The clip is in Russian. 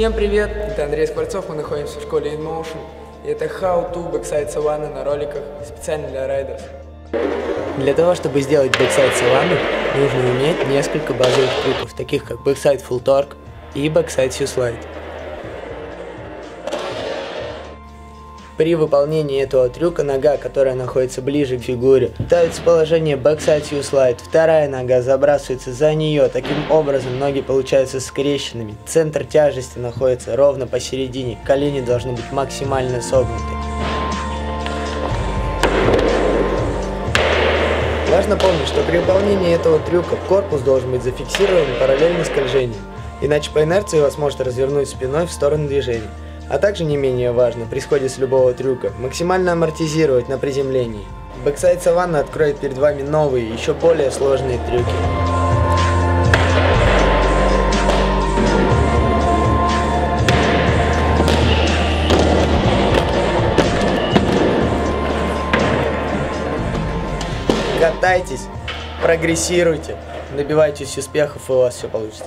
Всем привет, это Андрей Скворцов, мы находимся в школе InMotion. И это How to Backside Savannah на роликах специально для райдеров. Для того, чтобы сделать Backside Savannah, нужно уметь несколько базовых трюков, таких как Backside Full Torque и Backside Shoe Slide. При выполнении этого трюка нога, которая находится ближе к фигуре, ставится положение backside view slide, вторая нога забрасывается за нее, таким образом ноги получаются скрещенными, центр тяжести находится ровно посередине, колени должны быть максимально согнуты. Важно помнить, что при выполнении этого трюка корпус должен быть зафиксирован параллельно скольжению, иначе по инерции вас может развернуть спиной в сторону движения. А также не менее важно, при сходе с любого трюка, максимально амортизировать на приземлении. Backside Savannah откроет перед вами новые, еще более сложные трюки. Катайтесь, прогрессируйте, добивайтесь успехов и у вас все получится.